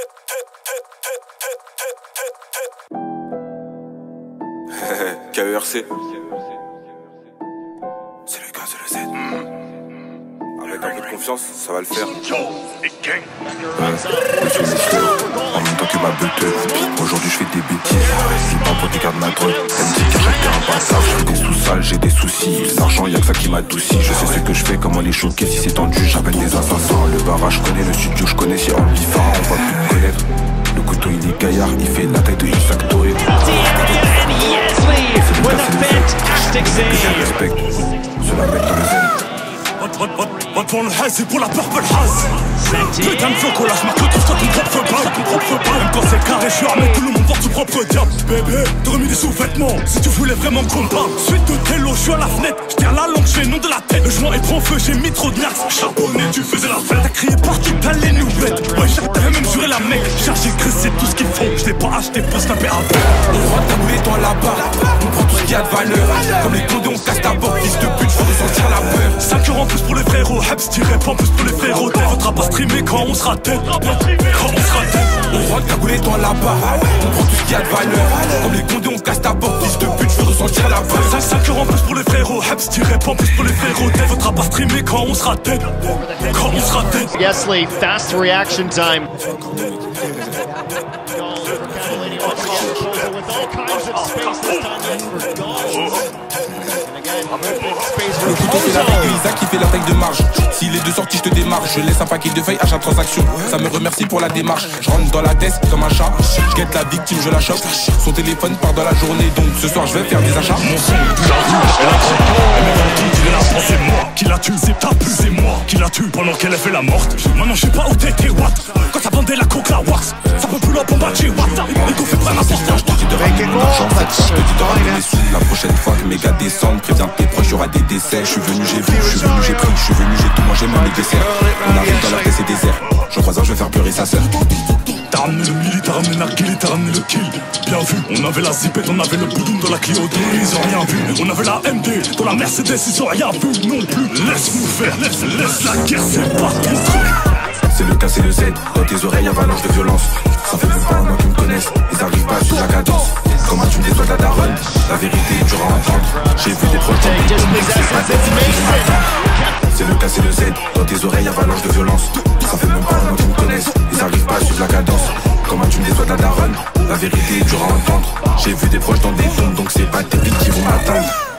KERC. C'est le gars, c'est le Z. Avec un peu de confiance, ça va le faire. En même temps que ma buteuse. Aujourd'hui je fais des bêtises. C'est pas pour tes gardes ma drogue Elle me dit chaque un bâtard. J'ai des sous-sales, j'ai des soucis. L'argent y'a que ça qui m'adoucit. Je sais ce que je fais, comment les choquer Si c'est tendu, j'appelle des assassins. Le barrage, je connais le studio, je connais si on fantastic Je respecte, cela met dans le zen Retourne le haze, c'est pour la purple haze. Putain de floco, là j'marque le trouve toi ton propre balle Ton propre balle Même quand c'est carré, je suis armé, tout le monde porte son propre diable. Bébé, t'aurais mis des sous-vêtements Si tu voulais vraiment qu'on parle. Suite de télo, je suis à la fenêtre Je tiens la langue, j'ai le nom de la tête. Le joint est trop feu, j'ai mis trop de nax Charbonné, tu faisais la fête. T'as crié partout, t'as les nouvelles Ouais, t'avais même juré la mec Chargé cru, c'est tout ce qu'ils font. Je l'ai pas acheté pour se taper avec On rentre ta boulée toi là-bas. Pas en plus pour les frérots T'es faudra pas streamer quand on sera tête Quand on sera tête On rentre cagoulé toi là-bas. On prend tout ce qu'il y a de valeur. Comme les condés, on casse ta porte, fils de pute, faut ressentir la peur. 5, 5 euros en plus pour les frérots, Hebs tiré pas en plus pour les frérots faudra pas streamer quand on sera tête Quand on sera tête Yes, Lee, fast reaction time. Le couteau fait la de Isaac qui fait la taille de marge. S'il est de sortie, je te démarche. Je laisse un paquet de feuilles à chaque transaction. Ça me remercie pour la démarche. Je rentre dans la tête comme un chat. Je guette la victime, je la chope. Son téléphone part dans la journée, donc ce soir je vais faire des achats. Mon son, la qui la tue, c'est ta plus, c'est moi qui la tue pendant qu'elle a fait la morte. Maintenant je sais pas où t'étais, what La prochaine fois que mes gars descendent, préviens tes proches, y'aura des décès. Je suis venu, j'ai vu, je suis venu, j'ai pris, je suis venu, j'ai tout mangé, même les desserts. On arrive dans la paix, c'est désert. Je crois un, je vais faire pleurer sa sœur. T'as ramené le mili, t'as ramené Narguili, t'as ramené le kill. Bien vu, on avait la zipette, on avait le boudoum dans la Clio. 2 Ils ont rien vu, on avait la MD Dans la Mercedes, ils ont rien vu non plus. Laisse-nous faire, laisse, laisse la guerre, c'est pas ton C'est le K, c'est le Z, dans tes oreilles avalanche de violence. Ça fait même pas un mois qu'ils me connaissent, ils arrivent pas sur la cadence. Comment tu me déçois ta daronne, la vérité est dure à entendre. J'ai vu des proches c'est le K, c'est le Z, dans tes oreilles avalanche de violence. Ça fait même pas un mois qu'ils me connaissent, ils arrivent pas suivre la cadence. Comment tu me déçois ta daronne, la vérité est dure à entendre. J'ai vu des proches dans des tombes, donc c'est pas tes qui vont m'attendre